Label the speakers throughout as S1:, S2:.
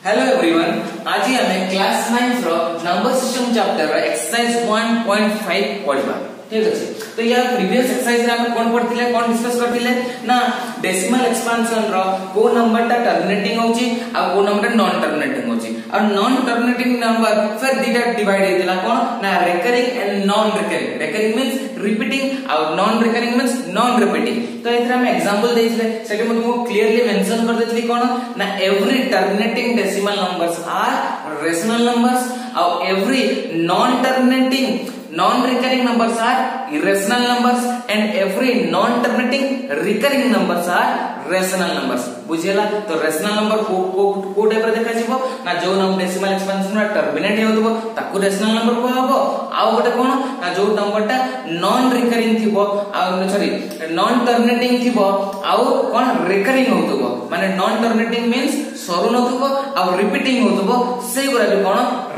S1: Hello everyone आज आम class 9 रो number system chapter exercise 1.5 पढ़वा ठीक अछि तो या प्रीवियस एक्सरसाइज रे हम कोन पढ़थिले कोन डिस्कस करथिले ना डेसिमल एक्सपेंशन रो को नंबर ता टर्मिनेटिंग होची आ को नंबर नॉन टर्मिनेटिंग होची और नॉन टर्मिनेटिंग नंबर फिर दीटा डिवाइड हेतिला कोन ना recurring and non recurring recurring means repeating और non recurring means non repeating तो एथरा हम एग्जांपल देइछले सेठी म तुमको क्लियरली मेंशन कर देथली कोन ना every terminating decimal numbers are rational numbers और every non terminating non-recurring numbers are irrational numbers and every non-terminating recurring numbers are rational numbers बुझेला तो rational number को को को टाइप रे देखा जीवो ना जो expansion डेसिमल एक्सपेंशन रा टर्मिनेट हेउतबो ताकू रेशनल नंबर को हबो आ गोटे कोन ना जो नंबर टा नॉन रिकरिंग थिबो आ सॉरी नॉन टर्मिनेटिंग थिबो आ कोन रिकरिंग होतबो माने नॉन टर्मिनेटिंग मींस सरू repeating आ रिपीटिंग होतबो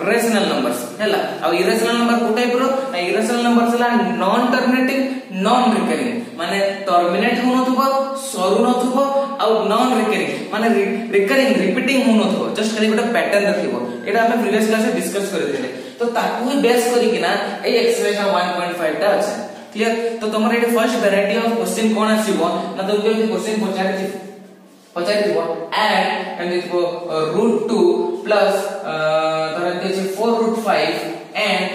S1: ರೇಷನಲ್ ನಂಬರ್ಸ್ ಅಲ್ಲ ಅವು ಇರೇಷನಲ್ ನಂಬರ್ ಕೂಡ ಇಬ್ರು ಇರೇಷನಲ್ ನಂಬರ್ಸ್ ಅಲ್ಲ ನಾನ್ ಟರ್ಮಿನೇಟಿಂಗ್ ನಾನ್ ರಿಕರಿಂಗ್ ମାନେ ଟର୍ମିନେଟ ହଉନଥିବ ସରୁନଥିବ ଆଉ ନନ୍ ରିକରିଂ ମାନେ ରିକରିଂ ରିପିଟିଂ ହଉନଥିବ ଜଷ୍ଟ ଖାଲି ଗୋଟେ ପ୍ୟାଟର୍ନ ରଖିବ ଏଇଟା ଆମେ ପ୍ରିଭିୟସ୍ କ୍ଲାସରେ ଡିସ୍କସ୍ କରିଥିଲେ ତ ତାକୁ ହିଁ ବେସ୍ କରିକିନା ଏଇ ଏକ୍ସରସାଇଜ 1.5 ଟା ଅଛି କ୍ଲିୟର ତ ତମର ଏଠି ଫର୍ଷ୍ଟ ଭେରାଇଟି ଅଫ କ୍ୱେଶ୍ଚିନ୍ କଣ ଆସିବ ନା ତମକୁ ଯଦି କ୍ୱେଶ୍ଚିନ୍ ପଚାରିଛି પચાવી દીધો એન્ડ એમ દીધો રૂટ ટુ પ્લસ ધરાવે છે four root five and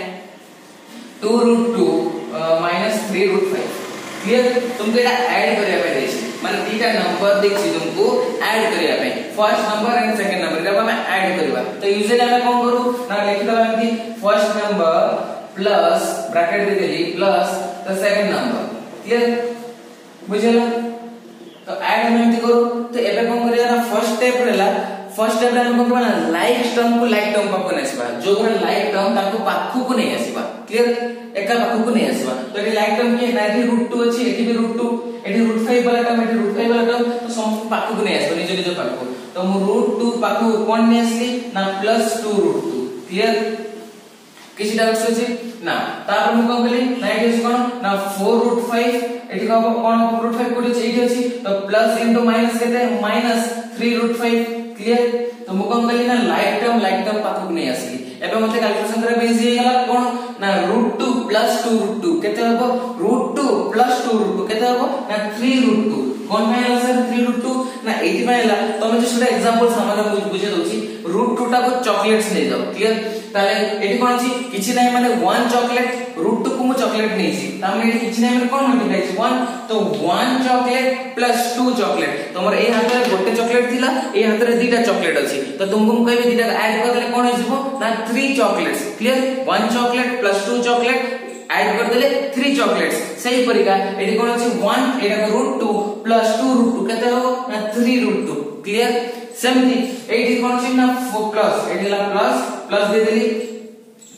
S1: two root two minus three root five clear तुमको यहाँ ऐड कर मैंने दीटा नंबर देखिए तुमको ऐड कर first number and second number जब मैं ऐड करवा तो यूजुअली मैं कौन करूँ? ना लिखी दवा फ़र्स्ट नंबर प्लस ब्रैकेट दे देली plus the second number clear बुझेला তো ଆଡ୍ ଆମେ ଏମିତି କରୁ ତ ଏବେ କଣ କରିବା ନା ଫର୍ଷ୍ଟ ଷ୍ଟେପ୍ ହେଲା ଫର୍ଷ୍ଟ ଷ୍ଟେପ୍ ରେ ଆମେ କଣ କରିବା ନା ଲାଇକ୍ ଟର୍ମ କୁ ଲାଇକ୍ ଟର୍ମ ପାଖକୁ ନେଇ ଆସିବା ଯୋଉମାନେ ଲାଇକ୍ ଟର୍ମ ତାଙ୍କୁ ପାଖକୁ ନେଇ ଆସିବା କ୍ଲିୟର ଏକା ପାଖକୁ ନେଇ ଆସିବା ତ ଏଠି ଲାଇକ୍ ଟର୍ମ କି ନା ଏଠି √2 ଅଛି ଏଠି ବି √2 ଏଠି √5 ବାଲା ଟର୍ମ ଏଠି √5 ବାଲା ଟର୍ମ ତ ସମସ୍ତ ପାଖକୁ ନେଇ ଆସିବା ନିଜ ନିଜ ପାଖକୁ ତ ମୁଁ √2 ପାଖକୁ କଣ ନେଇ ଆସିଲି ନା +2 √2 କ୍ଲିୟର କିଛିଟା ଅଛି ଅଛି ନା ତାପରେ ମୁଁ କଣ କଲି ନା ଏଠି ଅଛି କଣ ନା 4 root 5 ଏଠି କଣ କଣ root 5 କୋଠି ଅଛି ଏଠି ଅଛି ତ ପ୍ଲସ ଇନଟୁ ମାଇନସ କେତେ ମାଇନସ 3 root 5 କ୍ଲିୟର ତ ମୁଁ କଣ କଲି ନା ଲାଇଟ ଟର୍ମ ଲାଇଟ ଟର୍ମ ପାଖକୁ ନେଇ ଆସିଲି ଏବେ ମୋତେ କ୍ୟାଲକୁଲେସନ କରିବା ପାଇଁ ଇଜି ହେଇଗଲା କଣ ନା root 2 plus 2 root 2 କେତେ ହେବ root 2 plus 2 root 2 କେତେ ହେବ ନା 3 root 2 କଣ ପାଇଁ ହେଲା ସାର୍ ଥ୍ରୀ ରୁଟ୍ ଟୁ ନା ଏଇଥିପାଇଁ ହେଲା ତମେ ଜଷ୍ଟ ଗୋଟେ ଏକ୍ସାମ୍ପଲ ସାମାନ୍ୟ ବୁଝେଇ ଦଉଛି ରୁଟ୍ ଟୁ ଟାକୁ ଚକୋଲେଟ୍ସ ନେଇଯାଅ କ୍ଲିୟର ତାହେଲେ ଏଠି କଣ ଅଛି କିଛି ନାହିଁ ମାନେ ୱାନ୍ ଚକୋଲେଟ୍ ରୁଟ୍ ଟୁ କୁ ମୁଁ ଚକୋଲେଟ୍ ନେଇଛି ତାମାନେ ଏଠି କିଛି ନାହିଁ ମାନେ କଣ ମଲ୍ଟିପ୍ଲାଇଛି ୱାନ୍ ତ one chocolate plus two chocolate ତମର ଏଇ ହାତରେ ଗୋଟେ ଚକୋଲେଟ୍ ଥିଲା ଏଇ ହାତରେ ଦିଟା ଚକୋଲେଟ୍ ଅଛି ତ ତୁମକୁ ମୁଁ କହିବି ଦିଟା ଆଡ୍ କରିଦେଲେ କଣ ହେଇଯିବ ନା three chocolates clear one chocolate plus two chocolate add କରିଦେଲେ ଥ୍ରୀ ଚକୋଲେଟ୍ସ ସେହିପରିକା ଏଠି କଣ ଅଛି ୱାନ୍ ଏଇଟାକୁ root two plus two root two କେତେ ହବ ନା ଥ୍ରୀ ରୁଟ୍ ଟୁ କ୍ଲିଅର ସେମିତି ଏଇଠି କଣ ଅଛି ନା ପ୍ଲସ୍ ଏଇଠି ହେଲା ପ୍ଲସ୍ ପ୍ଲସ୍ ଦେଇଦେଲି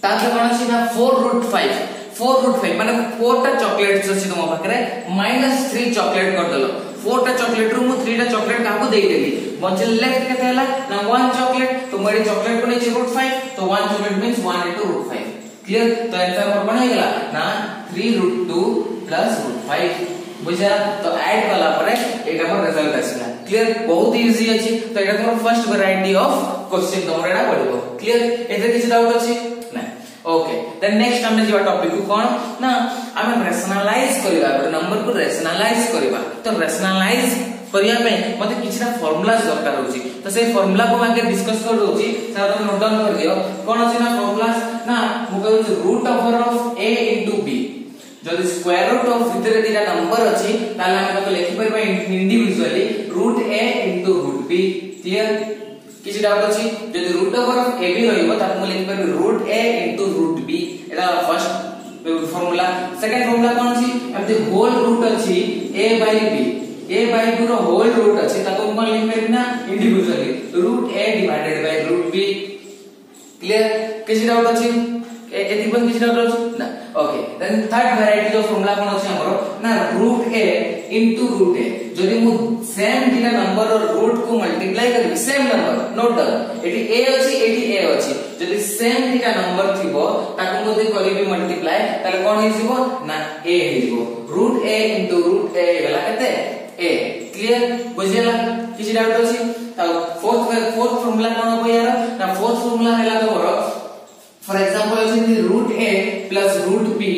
S1: ତାପରେ କଣ ଅଛି ନା four root five four root five মানে ফোরটা চকলেটস অছি তোমার পাখে মাইনাস থ্রি চকলেট করেদেল ফোরটা চকলেট রু থ্রিটা চকলেট কাহু দেইদেলি বঞ্চিল লেফট কেতে হেলা না ওয়ান চকলেট তো মু এটি চকলেট কো নেছি রুট ফাইভ তো one chocolate means one into root five तो मेरी चॉकलेट को नै रूट 5 तो 1 chocolate means 1 into root 5 clear तो आंसर हमर कोन हेगला ना 3 रूट 2 प्लस रूट 5 बुझा तो ऐड कला परे एटा पर रिजल्ट आसीला क्लियर बहुत इजी अछि तो एटा हमर फर्स्ट वैरायटी ऑफ क्वेश्चन तमर एटा पड़िबो क्लियर एते किछ डाउट अछि ना ओके देन नेक्स्ट हमने जीवा टॉपिक को कोन ना हम रेशनलाइज करबा ଗୋଟେ नंबर को रेशनलाइज करबा तो रेशनलाइज करिया पे मते किछना फार्मूलास दरकार होची তো সেই ଫର୍ମୁଲା କୁ ଆଗେ ଡିସକସ୍ କରି ଦଉଛି ତାହା ତମେ ନୋଟ୍ ଡାଉନ୍ କରିଦିଅ କଣ ଅଛି ନା ଫର୍ମୁଲା ନା ମୁଁ କହୁଛି root over of a into b ଯଦି ସ୍କୋୟାର ରୁଟ୍ ଅଫ ଭିତରେ ଦିଟା ନମ୍ବର ଅଛି ତାହେଲେ ଆମେ ତାକୁ ଲେଖିପାରିବା individually root a into root b clear কিছু ডাউট আছে যদি রুট ওভার অফ ab রহিব তাহলে মু লিখি পারি root a into root b এটা ফার্স্ট ফর্মুলা সেকেন্ড ফর্মুলা কোন আছে এমতে হোল রুট আছে a by b a by to the whole root ache taku unko link marina individually. Root a divided by root b. Clear? kisi doubt ache एति पण किछ doubt अछि ना. Okay then third variety जो formula कोन अछि हमरो? ना root a into root a. जदि मु सेम दिना नंबर और रूट को मल्टीप्लाई करबि सेम नंबर नोट डाउन एटी a अछि एटी a अछि जदि सेम दिना नंबर थिबो, ताको जदि करबि मल्टीप्लाई ताले कोन हिजिबो ना, a हिजिबो root a into root a वाला कते a. क्लियर बुझिला किछि डाउट अछि त फोर्थ फोर्थ फार्मूला कोन हो यार ना फोर्थ फार्मूला हैला तमरो फॉर एग्जांपल अछि root a plus root b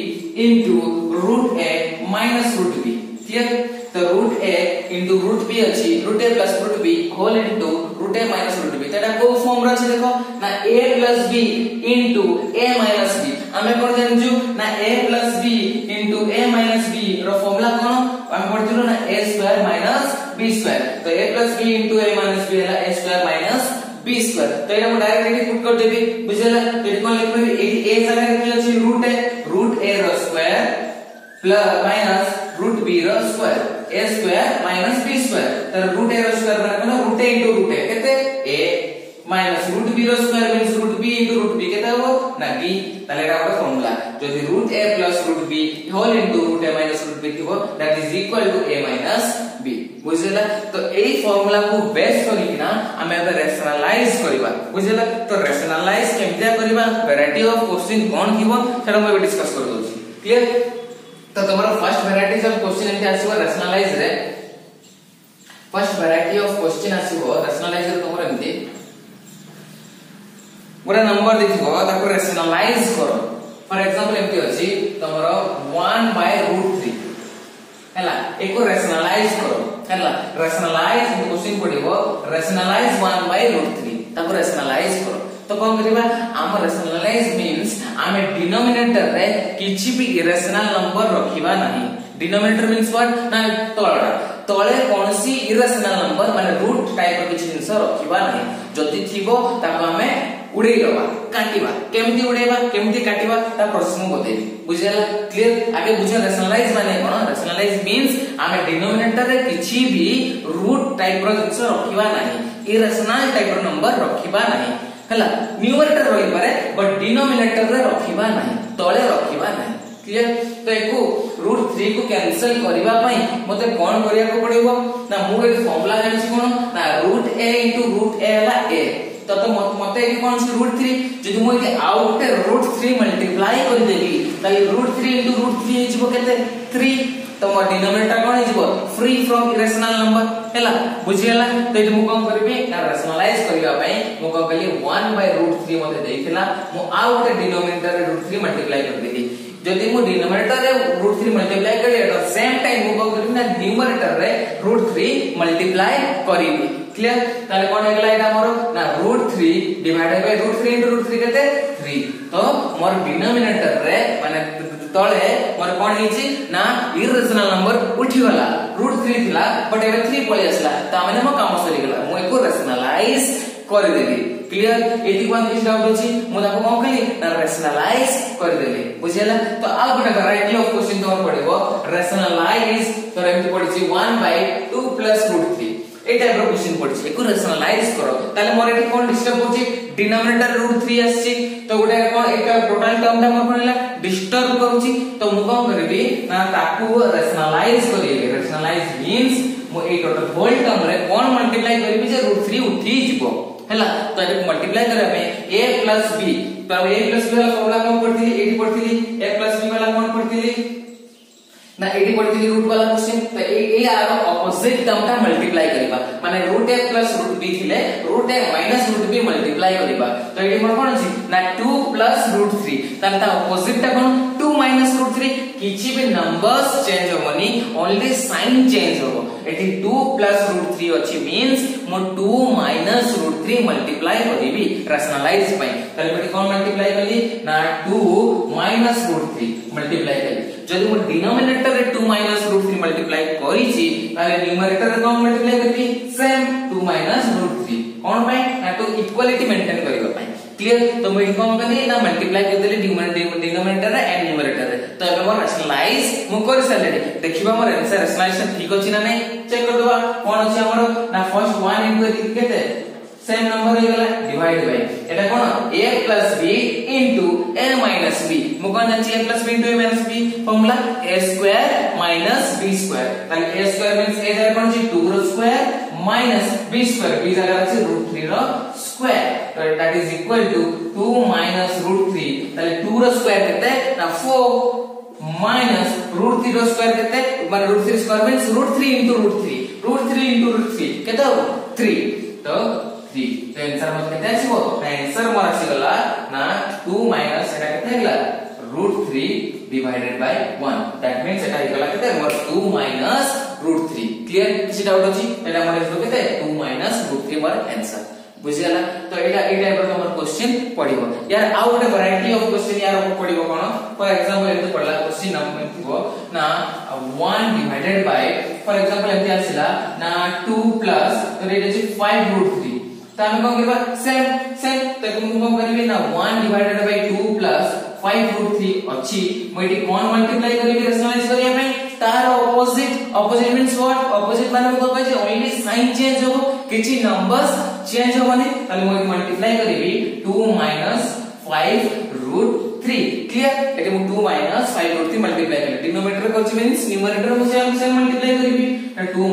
S1: into root a minus root b clear तो root a into root b अछि root a plus root b whole into root a minus root b तेटा को form रा छै देखो ना a plus b into a minus b हमें कोन जानजु ना a plus b into a minus b रो फार्मूला कोन हम पढिलु ना a square minus b square तो a plus b into a minus b हैला a square minus b square तो एटा हम डायरेक्ट एटी पुट कर देबी बुझला तो कोन लिखबे एटी a जगह की अछि root a root a row square plus minus root b row square a square minus b square तर रूट a रो स्क्वायर बना root a into root a केते a minus root B square means root B into root B कहते वो ना B तलेगा आपका formula जो थी root A plus root B whole into root A minus root B थी वो that is equal to A minus B বুঝলা তো এই ফর্মুলা কু বেস করিকিনা আমি এবে রেশনালাইজ করিবা বুঝলা তো রেশনালাইজ কেমিতি করিবা ভ্যারাইটি অফ কোশ্চেন কোন থিবো সেটা মই ডিসকাস করি দউছি ক্লিয়ার তো তোমার ফার্স্ট ভ্যারাইটি অফ কোশ্চেন এমতি আসিবো রেশনালাইজ রে ফার্স্ট ভ্যারাইটি অফ কোশ্চেন আসিবো রেশনালাইজ রে তোমার এমতি गोटे नंबर देखो ताको रेशनलाइज करो फॉर एग्जांपल एमती अछि तमरो 1 बाय √3 हैला एको रेशनलाइज करो हैला रेशनलाइज क्वेश्चन पडिबो रेशनलाइज 1 बाय √3 ताको रेशनलाइज करो तो कोन करबा हम रेशनलाइज मींस हम डिनोमिनेटर रे किछि भी इरेशनल नंबर रखिबा नाही डिनोमिनेटर मींस व्हाट ना तळडा तळे कोनसी इरेशनल नंबर माने रूट टाइप किछि जिंस रखिबा नाही जदि थिबो ताको हमें ઉડેલવા કાટીવા કેમતી ઉડેવા કેમતી કાટીવા તા પ્રોસેસ મુ બતાઈ બુઝેલા ક્લિયર આગે બુઝે રેશનલાઇઝ માને કોણ રેશનલાઇઝ મીન્સ આમે ડિનોમિનેટર રે કિછી ભી રૂટ ટાઇપ રો જિનિષ રખીવા નહીં ઇરેશનલ ટાઇપ રો નંબર રખીવા નહીં હેલા ન્યુમરેટર રહી પારે બટ ડિનોમિનેટર રે રખીવા નહીં તળે રખીવા નહીં क्लियर तो एको √3 को कैंसिल करबा पई मते कोन करिया को पड़िबो ना मु एक फार्मूला जानि कोन ना √a √a हला a તો તો મતે કોણ છે √3 ଯଦି ମୁଁ ଏଠି ଆଉ ଗୋଟେ √3 ମଲ୍ଟିପ୍ଲାଏ କରିଦେବି ତାହେଲେ √3 √3 ହେଇଯିବ କେତେ 3 ତ ମୋ ଡିନୋମିନେଟର କଣ ହେଇଯିବ ଫ୍ରି ଫ୍ରମ ଇରେସନାଲ ନମ୍ବର ହେଲା ବୁଝିଗଲା ତ ଏଠି ମୁଁ କଣ କରିବି ନା ରାସନାଲାଇଜ କରିବା ପାଇଁ ମୁଁ କଣ କଲି 1/√3 ମୋତେ ଦେଇଥିଲା ମୁଁ ଆଉ ଗୋଟେ ଡିନୋମିନେଟରରେ √3 ମଲ୍ଟିପ୍ଲାଏ କରିଦେଲି ଯଦି ମୁଁ ଡିନୋମିନେଟର ରେ √3 ମଲ୍ଟିପ୍ଲାଏ କରିବି ଆଟ ଦ ସେମ୍ ଟାଇମ୍ ମୁଁ କଣ କରିବି ନା ନ୍ୟୁମରେଟର ରେ √3 ମଲ୍ଟିପ୍ଲାଏ କରିବି ক্লিয়ার তাহলে কোন হয়ে গেল এটা মোর না √3 ডিভাইডেড বাই √3 ইনটু √3 কেতে 3 তো মোর ডিনোমিনেটর রে মানে তলে মোর কোন হইছি না ইরেশনাল নম্বর উঠি গলা √3 थिला बट এবে 3 পলি আসলা তা মানে মো কাম সরি গলা মো একো রেশনালাইজ করে দেলি ক্লিয়ার এটি কোন কিছু ডাউট আছে মু তাকে কোন কলি না রেশনালাইজ করে দেলি বুঝিলা তো আর গোটা ভ্যারাইটি অফ কোশ্চেন তোমার পড়িব রেশনালাইজ তোর এমতি পড়িছি 1 বাই 2 প্লাস √3 এটা আমরা কোশ্চেন পড়ছি। একু রেশনালাইজ করো। তাহলে মোর এটা কোন ডিস্টার্ব হচ্ছে ডিনোমিনেটর রুট 3 আসছে। তো গোটে কোন একটা টোটাল টার্ম টা আমরা হেলা ডিস্টার্ব করুছি। তো মু কোন করিবি না, তাকু রেশনালাইজ করি রেশনালাইজ মিন্স মু এই টোটাল হোল টার্ম রে কোন মাল্টিপ্লাই করিবি যে রুট 3 উঠি যিব হেলা তো এটা মাল্টিপ্লাই করে আমি a b তো a b वाला फॉर्मूला कोन पड़थिली एटी पड़थिली a b वाला কোন पड़थिली ना 80 पड़ी थी रूट वाला क्वेश्चन तो ए ए आरो ऑपोजिट टर्म का मल्टीप्लाई करबा माने √a √b थिले √a √b मल्टीप्लाई करबा तो एडी मोर कोन छी ना 2 √3 तांता ऑपोजिट टा कोन? 2 √3 किछि भी नंबर्स चेंज होनी ओनली साइन चेंज हो एठी 2 √3 अछि मींस मो 2 √3 मल्टीप्लाई करबी रैशनलाइज पई। तले बेटी कोन मल्टीप्लाई करली ना 2 √3 मल्टीप्लाई करली जब मैं डिनोमिनेटर रे 2 माइनस रूट थ्री मल्टीप्लाई करी छी ताले न्यूमरेटर रे कोन मल्टीप्लाई करबी सेम 2 माइनस रूट थ्री कौन पाई ना तो इक्वालिटी मेंटेन करबा पाई क्लियर तो मैं कौन कली ना मल्टीप्लाई कर देले डिनोमिनेटर रे एंड न्यूमरेटर रे तो एबे मोर रैशनलाइज मु कर सले देखिबा मोर आंसर रैशनलाइजेशन ठीक अछि ना नै चेक कर दोबा कोन अछि हमर ना फ़र्स्ट 1 इनटू 3 केते सेम नंबर हो गेला divide by Etah cone a b a b मु कोन जाची a b a b formula a square b square ताले a स्क्वायर मींस a जागा कोन छी 2 रो स्क्वायर b स्क्वायर b जागा छी √3 रो स्क्वायर तो दैट इज इक्वल टू 2 √3 ताले 2 रो स्क्वायर केते ना 4 माइनस रूट थ्री रो स्क्वायर कितने हैं root three square means root three into root three root three into root three कितना हो थ्री तो 3 तो आंसर मत केते आसीबो ना आंसर मोर आसी गला ना 2 माइनस एटा केते root 3 divided by 1 that means एटा गला केते मोर 2 minus root 3 क्लियर किसी डाउट अछि एटा मोर आसी केते 2 minus root 3 मोर आंसर बुझिगला तो एटा ए टाइप रो हमर क्वेश्चन पडिबो यार आउ गोटे वैरायटी ऑफ़ क्वेश्चन यार पडिबो कोन फॉर एग्जांपल एते पडला क्वेश्चन नंबर थिबो ना 1 डिवाइडेड बाय फॉर एग्जांपल एते आसिला ना 2 प्लस तो एटा अछि 5 रूट 3 तो हम कोन करबा सेम सेम तो हम कोन करबे ना. 1 डिवाइडेड बाय 2 प्लस 5 रूट 3 अछि मइटी कोन मल्टीप्लाई करबी रेशनलाइज करिया में तार opposite opposite means what opposite माने को कहै छै ओनली साइन चेंज हो किछि नंबर्स चेंज होबनी ताले মই मल्टीप्लाई करिवि 2 5 रूट 3 क्लियर एटे मु 2 5 रूट 3 मल्टीप्लाई करले डिनोमिनेटर करछि मींस न्यूमरेटर मु सेम सेम मल्टीप्लाई करिवि 2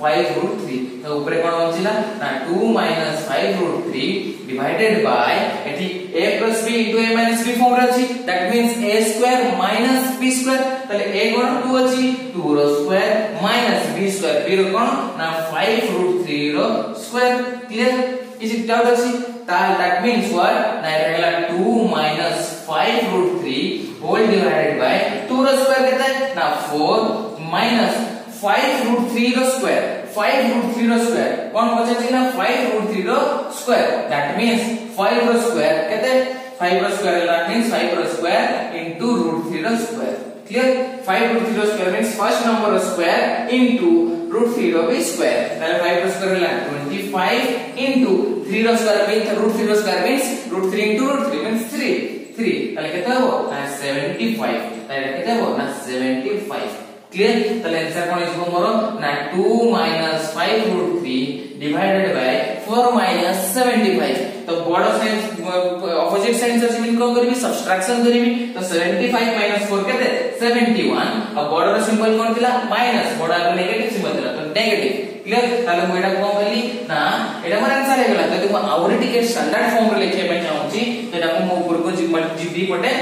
S1: 5 root 3 তো উপরে কোন হচ্ছিল না? 2 minus 5 root 3 divided by, এটি a plus b into a minus b form আছে। That means a square minus b square তাহলে a কোন 2 আছে 2 র square minus b square b র কোন না 5 root 3 র square clear is it doubt আছে? তাহলে দ্যাট মিন্স হোয়াট না, এটা হলো 2 minus 5 root 3 whole divided by 2 র স্কয়ার কত না 4 minus 5 root 3 the square. 5 root 3 the square. કોણ બચે છે ને 5 root 3 the square. That means 5 the square कहते 5 the square એટલે means 5 the square into root 3 the square. Clear? 5 root 3 the square means first number the square into root 3 the square. એટલે 5 the square એટલે 25 into 3 the square means root 3 the square means root 3 into root 3 means 3. 3 એટલે કેતે હો? 75. એટલે કેતે હો? 75. Clear তাহলে answer কোন আসবে মোর না 2 5 √3 ডিভাইডেড বাই 4 75 तो बॉर्डर साइन ऑपोजिट साइन से सिमिल को करिवि सबट्रैक्शन करिवि तो 75 4 केते 71 और बॉर्डर सिंबल कोन थिला माइनस बॉर्डर नेगेटिव सिंबल थिला तो नेगेटिव क्लियर ताले मु एटा कोन कली ना एटा मोर आंसर हेगला तो तुम आउरी टिके स्टैंडर्ड फॉर्म रे लिखे पे चाहूची तो एटा मु पूर्व जी दी पटे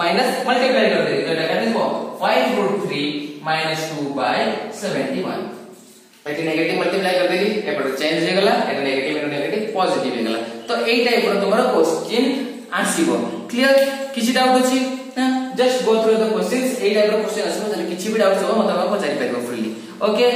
S1: माइनस मल्टीप्लाई कर देगी तो क्या देखो 5 root 3 minus 2 bye 71 eighty negative multiply कर देगी एपटे चेंज हो गला एटा नेगेटिव इनटू नेगेटिव पॉजिटिव हो गला तो एई टाइप रो तुम्हारा क्वेश्चन आसीबो क्लियर किछि डाउट अछि just go through the questions AE type रो क्वेश्चन आसीबो तले किछि भी डाउट हो मत पचारि परिबो freely okay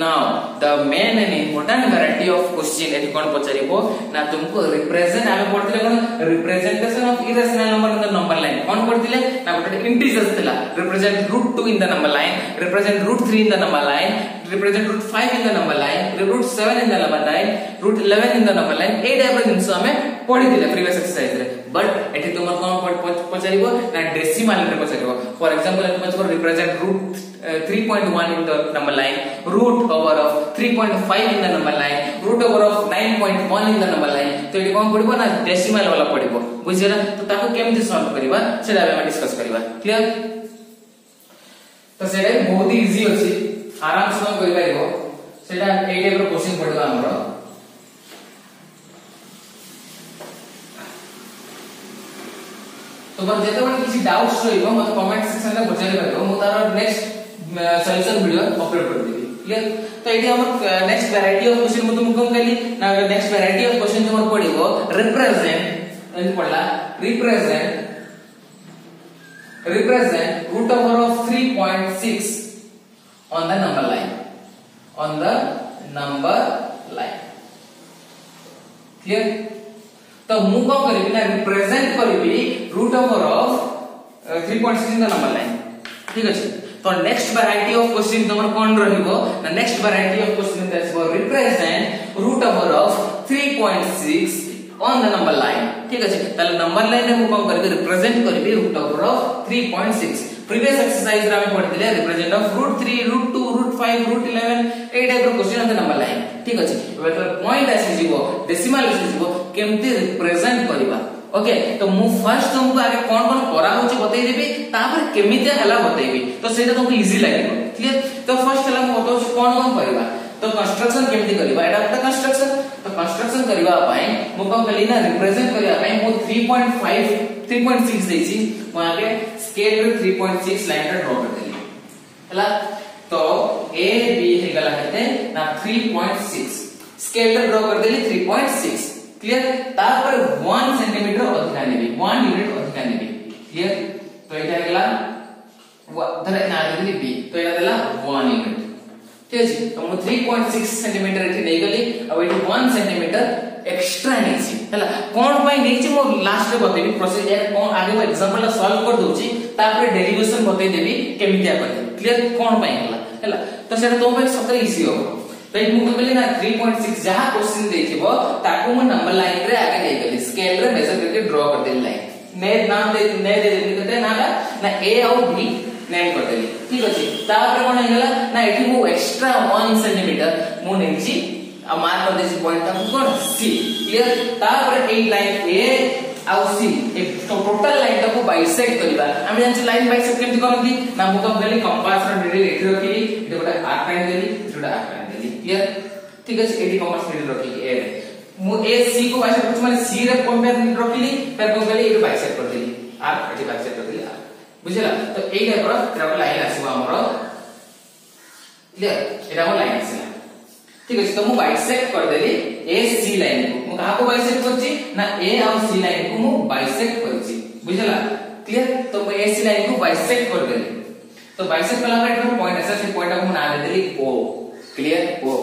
S1: now the main and important variety of question eighty कोन पचारिबो ना तुमको रिप्रेजेंट आमे पढतिले कोन representation of irrational number in the number line कोन पढतिले ना गोटे इंटीजर्स थिला represent root 2 in the number line represent root 3 in the number line represent root 5 in the number line root 7 in the number line root 11 in the number line A type रो जिंस हमें पढि दिले previous exercise रे but एठी तुमर कोन पचारिबो ना decimal रे पचारिबो for example एठी पचारिबो represent root 3.1 in the number line root over of 3.5 in the number line root over of 9.1 in the number line तो एठी कोन पडिबो ना डेसिमल वाला पडिबो बुझिला तो ताको केमति सॉल्व करिबा सेटा हम डिस्कस करिबा क्लियर तो सेटा बहुत ही इजी अछि आराम से हम करि पारिबो सेटा ए टाइप रो क्वेश्चन पडिबा हमरो तो बस जेते बड किछि डाउट्स रहिबो मते कमेंट सेक्शन रे पचारि पारिबो मु तार नेक्स्ट सॉल्यूशन वीडियो अपलोड कर देबी क्लियर तो एटी हमर नेक्स्ट वैरायटी ऑफ़ क्वेश्चन मु तुमको कहली ना नेक्स्ट वैरायटी ऑफ़ क्वेश्चन तुमर पडिबो रिप्रेजेंट एंड पडला represent represent root over of 3.6 on the number line on the number line clear? तो मु कौन करिबी ना represent करिबी root over of 3.6 in the number line ठीक अछि तो नेक्स्ट वैरायटी ऑफ़ क्वेश्चन तमर कोन रहिबो ना next variety of question that's for represent root over of 3.6 on the number line ठीक अछि ताले नंबर लाइन रे मु कोन करबी रिप्रेजेंट करबी root over of 3.6 previous exercise रे हम पढिले represent of root 3 root 2 root 5 root 11 ए type row question on the number line ठीक अछि एबे तो पॉइंट आसी जीवो डेसिमल आसी जीवो केमति रिप्रेजेंट करबा ओके तो मु फ़र्स्ट तुमको आगे कोन कोन करा होची बतै देबी तापर केमिति हला बतैबी तो सेटा तुमको इजी लागिबो क्लियर तो फ़र्स्ट हला मु बतौछ कोन कोन करबा तो कंस्ट्रक्शन केमति करबा एटा गोटे कंस्ट्रक्शन तो कंस्ट्रक्शन करबा पई मु कोन कली ना रिप्रेजेंट करबा पई मु 3.5 3.6 देछि मु आगे स्केल रे 3.6 लाइन रे ड्रा कर देली हला तो ए बी हे गला केते ना 3.6 स्केल रे ड्रॉ कर देली 3.6 क्लियर तापर 1 सेंटीमीटर अधिका नेबी 1 यूनिट अधिका नेबी क्लियर तो एटा हेला धर एना देली बी। तो एला देला 1 यूनिट ठीक छ तो मु 3.6 सेंटीमीटर एठी नै गेली अब एठी 1 सेंटीमीटर एक्स्ट्रा नै छी हला कोन पय नै छी मोर लास्ट बतेबी प्रोसेस एक, कोन आगे मोर एग्जांपल सॉल्व कर दउ छी तापर डेरिवेशन बते देबी केमिथिया करे क्लियर कोन पय हला हला तो सेटा तो पय सतर इजी होबो तो ଏଇଠି ମୁଁ କହିଲି ନା 3.6 ଯାହା क्वेश्चन ଦେଇଥିବ ତାକୁ ମୁଁ ନମ୍ବର ଲାଇନ୍ ରେ ଆଗେ ଦେଇଦେଲି ସ୍କେଲ ରେ ମେଜର କରିକି ଡ୍ର କରିଦେଲି ଲାଇନ୍ ନେ ନାମ ଦେ ନେ ଦେ ଦେଲି କେତେ ନାଟା ନା ଏ ଆଉ ବି ନେମ କରିଦେଲି ଠିକ ଅଛି ତାପରେ କଣ ହେଇଗଲା ନା ଏଠି ମୁଁ ଏକ୍ସଟ୍ରା 1 ସେଣ୍ଟିମିଟର ମୁଁ ନେଇଛି ଆଉ ମାର୍କ କରିଦେଇଛି ପଏଣ୍ଟ ଟାକୁ କଣ ସି କ୍ଲିୟର ତାପରେ ଏଇ ଲାଇନ୍ ଏ ଆଉ ସି ଏ ଟୋଟାଲ ଲାଇନ୍ ଟାକୁ ବାଇସେକ୍ଟ କରିବା ଆମେ ଜାଣିଛୁ ଲାଇନ୍ ବାଇସେକ୍ଟ କେମିତି କରନ୍ତି ନା ମୁଁ କଣ କଲି କମ୍ପାସ ର ଡିଡି ଏଠି ରଖିଲି ଏଠି ଗୋଟେ ଆର୍କ ଲାଇନ୍ ଦେଲି ଏଠି ଗୋଟେ ଆର୍କ ক্লিয়ার ঠিক আছে এটি কমন সেটি রাখিলি এ রে মু এ সি কো বাইসেক্ট করছি মানে সি রে কম্পেয়ার রাখিলি তার কোন গলি এটি বাইসেক্ট করে দিলি আর এটি বাইসেক্ট করে দিলি আর বুঝলা তো এই টাইপর একটা লাইন আসিব আমার ক্লিয়ার এটা আমার লাইন আসিলা ঠিক আছে তো মু বাইসেক্ট করে দিলি ए सी लाइन को मु कहा को बाइसेक्ट करछि ना ए और सी लाइन को मु बाइसेक्ट करछि बुझला क्लियर तो मु ए सी लाइन को बाइसेक्ट कर देली तो बाइसेक्ट कला पर एक पॉइंट ऐसा से पॉइंट को मु नाम दे देली ओ क्लियर ओ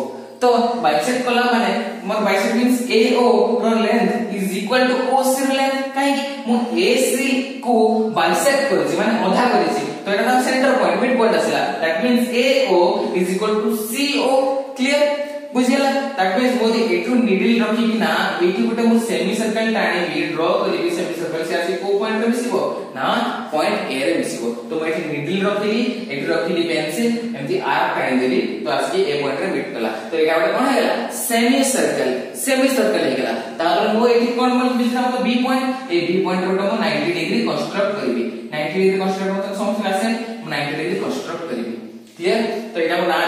S1: तो बाइसेप कोला माने मोर bisect means AO raw length is equal to O C length काहे कि मु ए सी को बाइसेप कर छी माने अधा कर छी तो एटा सेंटर पॉइंट मिड पॉइंट आसला that means A O is equal to C O clear ಬುಜಿಯಲ್ಲ that means ಮೋದಿ ಎಟು ನಿಡಿಲ್ ರಕಿಕಿನ ಏಕಿ ಗುಟೆ ಮು ಸೆಮಿ ಸರ್ಕಲ್ ಟಾಣೆ ವಿ ಡ್ರಾ ಕರಿವಿ ಸೆಮಿ ಸರ್ಕಲ್ ಸಿ ಆಸಿ ಕೋ ಪಾಯಿಂಟ್ ರೆ ಬಿಸಿಬೋ ನಾ ಪಾಯಿಂಟ್ ಎ ರೆ ಬಿಸಿಬೋ ತೋ ಮೈ ನಿಡಿಲ್ ರಕಿಲಿ ಎಟು ರಕಿಲಿ ಪೆನ್ಸಿಲ್ ಎಂತಿ ಆರ್ಕ್ ಟಾಣೆ ದೇಲಿ ತೋ ಆಸಿ ಎ ಪಾಯಿಂಟ್ ರೆ ಬಿಟ್ ಕಲ ತೋ ಏಕ ಬಡ ಕೋಣ ಹೇಗಲ ಸೆಮಿ ಸರ್ಕಲ್ ಸೆಮಿ ಸರ್ಕಲ್ ಹೇಗಲ ತಾದರ ಮು ಏಕಿ ಕೋಣ ಮಲ್ ಬಿಸಿನ ಮತ B point A B point ರೋಟ ಮು 90 ಡಿಗ್ರಿ ಕನ್ಸ್ಟ್ರಕ್ಟ್ ಕರಿವಿ 90 ಡಿಗ್ರಿ ಕನ್ಸ್ಟ್ರಕ್ಟ್ ಮತ ಸಮಸ್ತ ಆಸೆ 90 ಡಿಗ್ರಿ ಕನ್ಸ್ಟ್ರಕ್ಟ್ ಕರಿವಿ ಕ್ಲಿಯರ್ तो यहाँ ना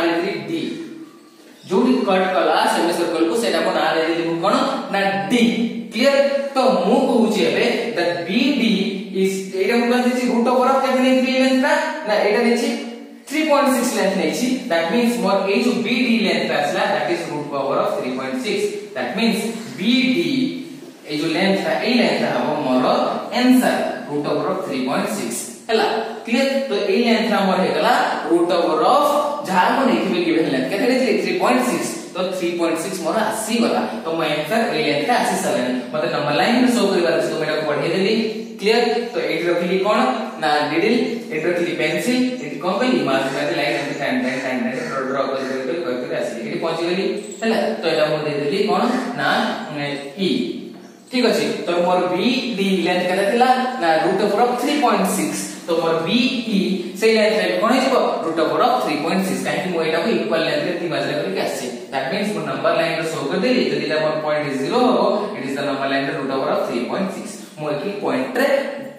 S1: डी ଯୋଉଠି କଟ୍ କଲା ସେମିସର୍କଲକୁ ସେଇଟାକୁ ନାଁ ଦେଇଦେଲି କଣ ନା ଡି କ୍ଲିୟର ତ ମୁଁ କହୁଛି ଏବେ ଦ ବିଡି ଇଜ ଏଇଟା ମୁଁ କହିଦେଇଛି ରୁଟ୍ ଓଭର ଅଫ କେତେ ନେଇଥିଲି ଲେନ୍ଥଟା ନା ଏଇଟା ନେଇଛି 3.6 length ନେଇଛି that means ମୋର ଏଇ ଯୋଉ BD length ଆସିଲା that is root power of 3.6 that means BD ଏଇ ଯୋଉ length ଟା ଏଇ length ଟା ହବ ମୋର answer root power of 3.6 ହେଲା କ୍ଲିୟର ତ ଏଇ ଲେନ୍ଥ ଆମର ହେଇଗଲା ରୁଟ୍ ଓଭର ଅଫ ଯାହା ମୁଁ ନେଇଥିବି ଗିଭେନ ଲେନ୍ଥ କେତେ ନେଇଥିଲି 3.6 ତ 3.6 ମୋର ଆସିଗଲା ତ ମୋ ଆନ୍ସର ଏଇ ଲେନ୍ଥଟା ଆସି ସାରିଲାଣି ମତେ ନମ୍ବର ଲାଇନରେ ଶୋ କରିବାର ଅଛି ମୁଁ ଏଟାକୁ ପଢେଇ ଦେଲି କ୍ଲିୟର ତ ଏଇଠି ରଖିଲି କ'ଣ ନା ଡିଡିଲ ଏଇଠି ରଖିଲି ପେନସିଲ ଏଠି କ'ଣ କଲି ମାର୍କରେ ଲାଇନ ଏମିତି time time time time draw କରି କରି କରି କରି ଆସିଲି ଏଠି ପହଞ୍ଚିଗଲି ହେଲା ତ ଏଇଟା ମୁଁ ଦେଇଦେଲି କ'ଣ ନା ଇ ঠিক আছে, তো মোর বি ডি লেন্থ কেতে থিলা না √3.6 তো মোর বি ই সেই লেন্থ রে কোন হইব √3.6 কাকি মো এটা কো ইকুয়াল লেন্থ রে ডিভাইড করি কি আসছে দ্যাট মিন্স মোর নাম্বার লাইন রে শো করে দিলি যদি লা মোর পয়েন্ট 0 হব it is the number line রে √3.6 মো কি পয়েন্ট রে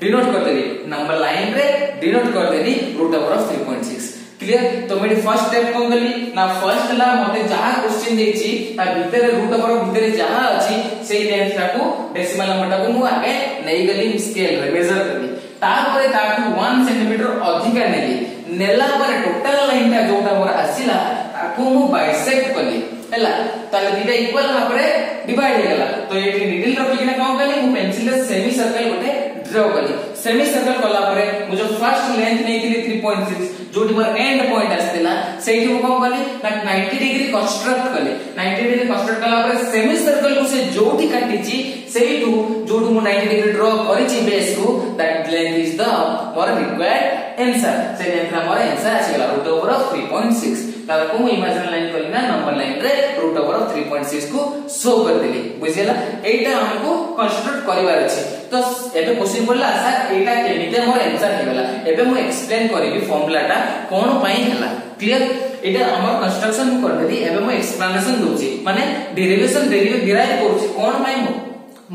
S1: ডিনোট করে দিলি নাম্বার লাইন রে ডিনোট করে দিলি √3.6 क्लियर तो मेरे फ़र्स्ट स्टेप कौन गली ना फ़र्स्ट ला मते जहाँ क्वेश्चन देछि ता भीतर रूट ऑफ़ भीतर जहाँ अछि सेई लेंथ ताकू डेसिमल नंबर ताकू मु आगे नई गली स्केल रे मेजर करली तारपरे ताकू 1 सेंटीमीटर अधिक नेली। नेला परे टोटल लाइन ता जोटा मोर आसीला ताकू मु बाइसेक्ट कली हैला ताले दीटा इक्वल भाबरे डिवाइड हे गेला। तो एठी निडल रखिकिना कोन कली? मु पेंसिल रे सेमी सर्कल गोटे ड्रॉ करी सेमी सर्कल कला परे मु जो फ़र्स्ट लेंथ नै नहीं 3.6 जोटी मोर एंड पॉइंट आस्तेला आसला से कौन कली ना 90 डिग्री कंस्ट्रक्ट कले 90 डिग्री कंस्ट्रक्ट कला परे सेमी सर्कल को से जोटी काटी से जोटू मु 90 डिग्री ड्रॉ करी बेस को दैट लेंथ इज़ द मोर रिक्वायर्ड आंसर से लेंथ मोर आंसर आसी गला 3.6 ତାକୁ ମୁଁ ଇମାଜିନ ଲାଇନ କଲି ନା ନମ୍ବର ଲାଇନ ରେ ରୁଟ୍ ଓଭର ଅଫ 3.6 କୁ ଶୋ କରିଦେଲି ବୁଝିଲା ଏଇଟା ଆମକୁ କନଷ୍ଟ୍ରକ୍ଟ କରିବାର ଅଛି ତ ଏବେ क्वेश्चन ପଡିଲା ସାର୍ ଏଇଟା କେମିତି ଆମର आंसर ହେଇଗଲା ଏବେ ମୁଁ ଏକ୍ସପ୍ଲେନ କରିବି ଫର୍ମୁଲାଟା କଣ ପାଇଁ ହେଲା କ୍ଲିୟର এটা আমার কনস্ট্রাকশন মু করদেলি এবে মু এক্সপ্লানেশন দউছি মানে ডেরিভেশন ডেরাইভ করুছি কোন পাই মু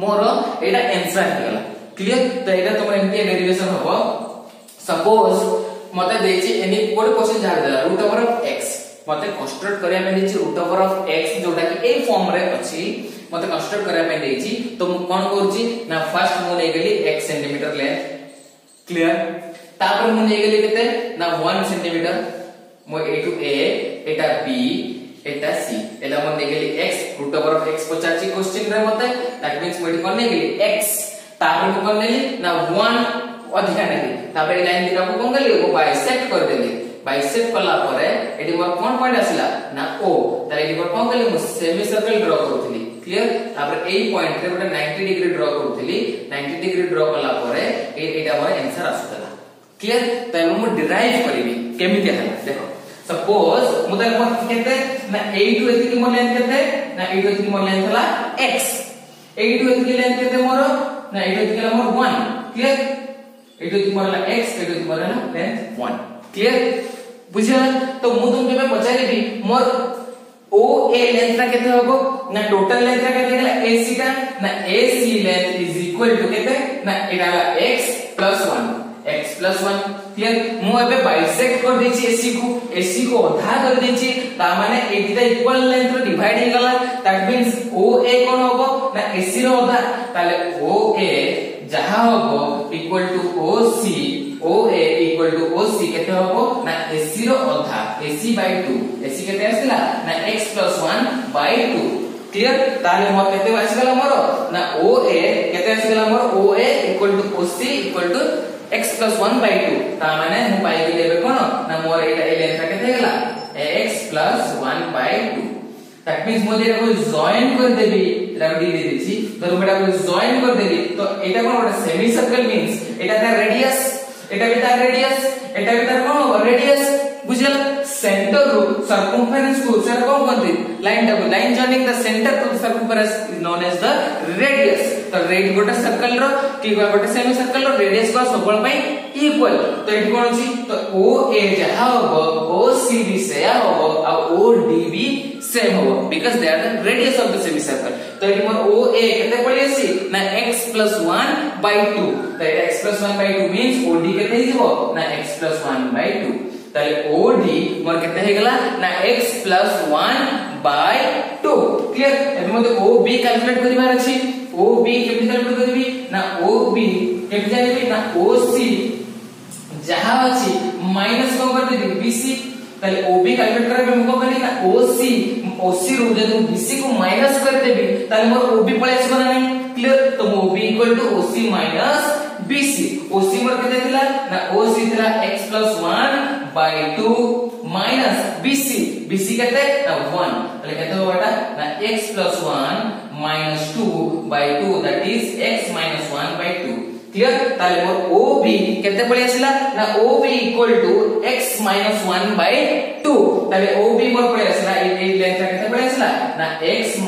S1: মোর এটা आंसर হেলা ক্লিয়ার তো এটা তোমার এমপি ডেরিভেশন হবো सपोज मते देछि एनी कोड क्वेश्चन जा देला रूट ओवर ऑफ x मते कंस्ट्रक्ट करिया में देछि रूट ओवर ऑफ x जोटा कि ए फॉर्म रे अछि मते कंस्ट्रक्ट करिया में देछि तो मु कोन करछि ना फर्स्ट मु नै गेली 1 सेंटीमीटर लेंथ क्लियर तापर मु नै गेली केते ना 1 सेंटीमीटर মো এটু এ এটা বি এটা সি এটা মো Nägeli x root over of x পচারছি question রে মতে দ্যাট মিন্স মো এটি কোন নেগেলি x তারপরে মো কোন নেলি না 1 ଅଧିକା ନେଲି ତାପରେ ଲାଇନ ଦିଟାକୁ କଣ କଲି ଓ ବାଇସେକ୍ଟ କରିଦେଲି ବାଇସେକ୍ଟ କଲା ପରେ ଏଠି ମୋର କଣ ପଏଣ୍ଟ ଆସିଲା ନା ଓ ତାହେଲେ ଏଠି ମୋର କଣ କଲି ମୁଁ ସେମି ସର୍କଲ ଡ୍ର କରୁଥିଲି କ୍ଲିୟର ତାପରେ ଏଇ ପଏଣ୍ଟ ରେ ଗୋଟେ 90 ଡିଗ୍ରୀ ଡ୍ର କରୁଥିଲି 90 ଡିଗ୍ରୀ ଡ୍ର କଲା ପରେ ଏଇଟା ମୋର ଆନ୍ସର ଆସୁଥିଲା କ୍ଲିୟର ତ ଏବେ ମୁଁ ଡିରାଇଭ କରିବି କେମିତି ହେଲା ଦେଖ ସପୋଜ ମୁଁ ତାହେଲେ ମୋର କେତେ ନା ଏଇଠୁ ଏତିକି ମୋ ଲେନ୍ଥ କେତେ ନା ଏଇଠୁ ଏତିକି ମୋ ଲେନ୍ଥ ହେଲା x ଏଇଠୁ ଏତିକି ଲେନ୍ଥ କେତେ ମୋର ନା ଏଇଠୁ ଏତିକି ହେଲା ମୋର 1 କ୍ଲିୟର ଏଇଠୁ ଏତିକି ମୋର ହେଲା ಇದು ತುಂಬರಲ್ಲ x ಇದು ತುಂಬರಲ್ಲ ಲೆಂತ್ 1 ಕ್ಲಿಯರ್ ಬುझಿಯಲ್ಲ તો હું તમને પચારી દી મોર o a લેન્થ ના કેટલા હોગો ના ટોટલ લેન્થ ના કેટલા a c કા ના a c length is equal to કેતે ના એડાલા x 1 x 1 क्लियर હું હવે બાયસેક્ટ કરી દે છે ac કો ac કો અધા કરી દે છે તા માને એ દીટા ઇક્વલ લેન્થ રો ડિવાઇડ હે ગલા ધેટ મીન્સ o a કોણ હોગો ના ac રો અધા તાલે o a जहाँ हम equal to OC, OA equal to OC कहते हैं हमको ना AC रो अंधा, AC by two, AC कहते हैं ऐसे ना x plus one by two, clear? ताले हम कहते हैं ऐसे कला मरो ना OA कहते हैं ऐसे कला मरो OA equal to OC equal to x plus one by two, तामने हम पाइ की लेवल को ना ना मोर इटा इलेक्ट्रिक कहते हैं ला x plus one by two that means মু যদি এটাকে জয়েন করে দেবি এটা আমি দিয়ে দিয়েছি ধর মু এটাকে জয়েন করে দেবি, তো এটা কোন একটা সেমি সার্কেল মিন্স এটা তার রেডিয়াস এটা বি তার রেডিয়াস এটা বি তার কোন রেডিয়াস बुझल सेंटर रु सर्कमफेरेंस को सर कोन करते line double line joining the centre to the circumference is known as the radius तो रेड गोटे सर्कल रो कि गोटे सेमी सर्कल रो रेडियस को सबल पई इक्वल तो एठी कोन अछि तो ओ ए जहा होबो ओ सी भी सेया होबो आ ओ डी भी सेम होबो because they are the radius of the semi circle तो एठी मोर ओ ए केते पड़ी अछि ना x 1 2 तो x 1 2 मींस o, d केते हिजबो ना x 1 2 তাহলে OD মোর কেতে হয়ে গলা, না x 1 বাই 2 ক্লিয়ার এর মধ্যে OB ক্যালকুলেট করিবার আছে। OB কেমনে ক্যালকুলেট করবি না OB কেমনে জানিবি না OC যাহা আছে মাইনাস কোন করে দেবি BC তাহলে OB ক্যালকুলেট করা আমি কোন করি না? OC OC রু যদি BC କୁ মাইনাস করে দেবি, তাহলে মোর OB পড়ে আসবে না ক্লিয়ার তো OB equal to OC minus BC, OC पर कितना ना ओसी था x plus one by two minus BC BC कहते हैं, ना वन कहते हो बेटा ना x plus one minus two by two that is x minus one by two clear ताले मोर OB केते पड़ी आसिला ना OB equal to x 1 by 2 ताले OB मोर पड़ी आसिला ए लेंथ केते पड़ी आसिला ना x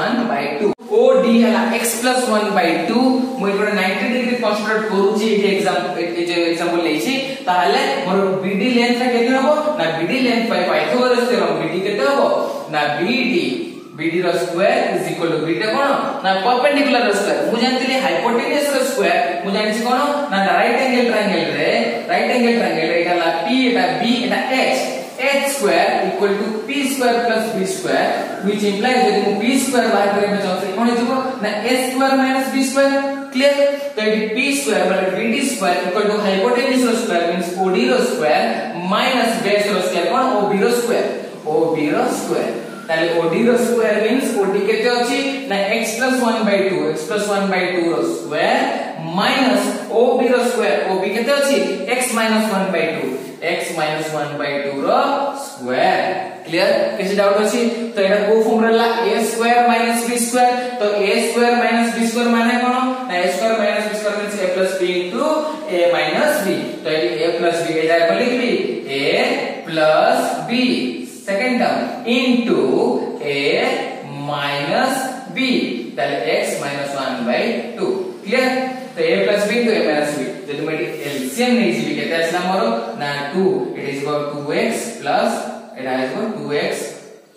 S1: 1 बाय 2 OD ହେଲା x 1 by 2 ମୁଁ ଏପଟେ 90 ଡିଗ୍ରୀ କନସିଡର କରୁଛି ଏଠି एग्जांपल ଏ ଯେ एग्जांपल ନେଇଛି ତାହେଲେ ମୋର BD ଲେନ୍ଥ କେତେ ହବ ନା BD ଲେନ୍ଥ ପାଇଁ ପାଇଥାଗୋରସ୍ ଥିଓରମ୍ BD କେତେ ହବ ନା BD BD ର square is equal to BD କଣ ନା ପରପେଣ୍ଡିକୁଲାର ର ସ୍କୋୟାର ମୁଁ ଜାଣିଥିଲି ହାଇପୋଟେନସ୍ ର ସ୍କୋୟାର ମୁଁ ଜାଣିଛି କଣ ନା ରାଇଟ୍ ଆଙ୍ଗେଲ ଟ୍ରାଙ୍ଗେଲ ରେ ରାଇଟ୍ ଆଙ୍ଗେଲ ଟ୍ରାଙ୍ଗେଲ ରେ ଏଟା ହେଲା P ଏଟା B ଏଟା H H square equal to P square plus B square which implies यदि मु पी स्क्वायर बाहर करें चाहूँ कौन हो ना H square minus B square clear तो ये पी स्क्वायर मतलब BD square equal to hypotenuse row square means OD रो स्क्वायर माइनस बेस रो स्क्वायर कौन ओबी रो स्क्वायर ओबी रो स्क्वायर তাহলে OD র স্কয়ার মিন্স OD কেতে আছে না x 1/2 x 1/2 র স্কয়ার মাইনাস OB র স্কয়ার OB কেতে আছে x 1/2 x 1/2 રો સ્ક્વેર ક્લિયર કિસી ડાઉટ ଅଛି ତ ଏଟା କୋ ଫର୍ମୁଲା ହେଲା a2 b2 ତ a2 b2 ମାନେ કોણ ନା a2 b2 means a b a b તો એટી a b એટલે આપણે લખી a b second term into a b એટલે x 1/2 ક્લિયર તો a b તો a b যদি তুমি এলসিএম নিয়ে যাবি কেতে আসলে আমারও uh, 2 it is equal to 2x plus it is equal to 2x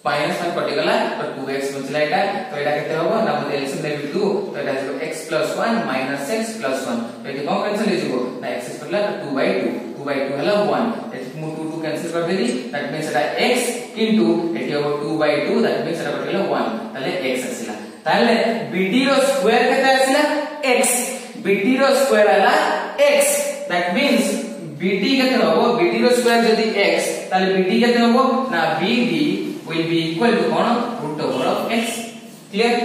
S1: minus 1 cut गेला तो 2x बचला এটা तो এটা कितने now ना मतलब एलसीएम लेबल 2 so it is equal x plus 1 minus x plus 1 तो ये कौन कैंसिल is equal, ना x इज़ बदला 2 by 2 2 by 2 हला 1 इज़ मू 2 2 कैंसिल कर देली दैट मींस এটা x into it এটা होगा 2 by 2 दैट मींस এটা बदला 1 তাহলে x আসিলা তাহলে BD रो স্কয়ার কত আসিলা x BD रो স্কয়ার হলা x दैट मींस bd কেতে হবো bd র স্কয়ার যদি x তাহলে bd কেতে হবো না bd will be equal to কোন over of x. ক্লিয়ার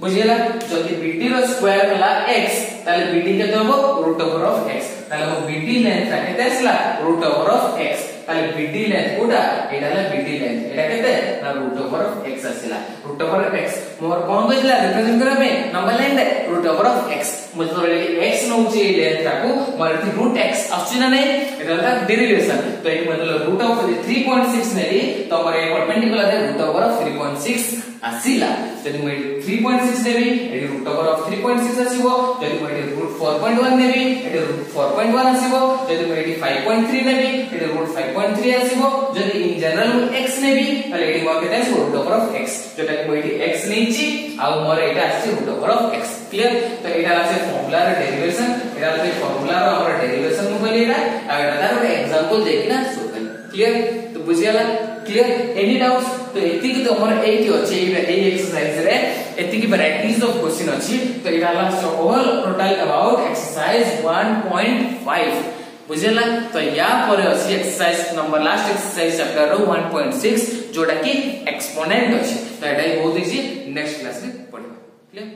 S1: বুঝিলা যদি bd র স্কয়ার হলা x তাহলে bd কেতে হবো over of x. তাহলে মো bd লেন্থ কেতে আসলা over of x. তাহলে bd লেন্থ কোটা এটা হলা bd লেন্থ এটা কেতে না over of x আসিলা over of x মোর কোন কইলা রিপ্রেজেন্ট করা pay number line root over of x ಮೊದಲಲ್ಲಿ x ನ ಉಚಿ ಇಲ್ಲಿ ಅಂತ ಹಾಕು ಮತ್ತೆ √x ಅಷ್ಟಿನ ನೇ ಇದರ ಡೆರಿವೇಷನ್ तो ಈ ಮೊದಲ √3.6 ನಲ್ಲಿ ತಮರ ಈ ಪರ್ಪೆಂಡಿಕ್ಯುಲರ್ ಇದೆ √3.6 ಅಸಿಲ್ಲ तो ನಿಮ್ಮ 3.6 ನಲ್ಲಿ ಇಲ್ಲಿ √3.6 ಅಸಿವ तो ನಿಮ್ಮ ಇಲ್ಲಿ √4.1 ನಲ್ಲಿ ಇಲ್ಲಿ √4.1 ಅಸಿವ तो ನಿಮ್ಮ ಇಲ್ಲಿ 5.3 ನಲ್ಲಿ ಇಲ್ಲಿ √5.3 ಅಸಿವ যদি ಇನ್ ಜನರಲ್ x ನಲ್ಲಿ ಅಲ್ಲಿ ಇಲ್ಲಿ ಮಾರ್ಕ್ ಇದೆ √x जोटा ನಿಮ್ಮ ಇಲ್ಲಿ x ನೇಚಿ ಆ ಮೊರ ಇದು ಅಸಿ √x ಕ್ಲಿಯರ್ तो ಇದರ ಅಸಿ ফর্মুলার ডেরিভেশন এটা আছে ফর্মুলার আমরা ডেরিভেশন মু কইলি এটা আর এটা তার একটা एग्जांपल দেখি না সো ক্লিয়ার তো বুঝিয়ালা ক্লিয়ার এনি ডাউটস তো এতিকি তো আমার এইটি আছে এই এই এক্সারসাইজ রে এতিকি ভ্যারাইটিজ অফ কোশ্চেন আছে তো এটা হলা অল টোটাল अबाउट एक्सरसाइज 1.5 বুঝিলা তো या পরে আছে exercise number last exercise chapter 1.6 जोटा कि एक्सपोनेंट আছে তো এটাই বহুত ইজি নেক্সট ক্লাস রে পড়বা ক্লিয়ার